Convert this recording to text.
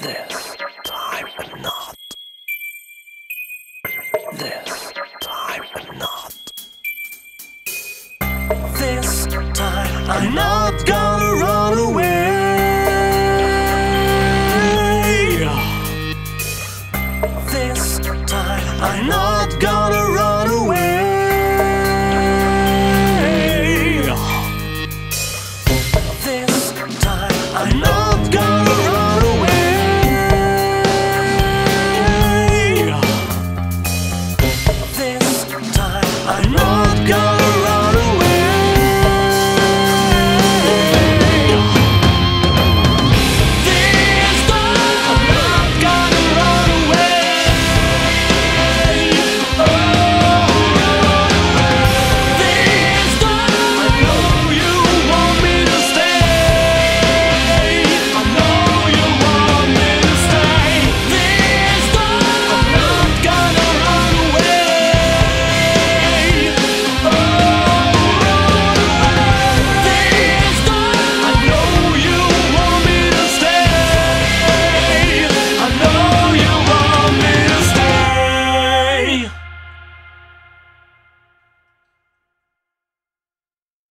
This time not. This time not. This time I'm not.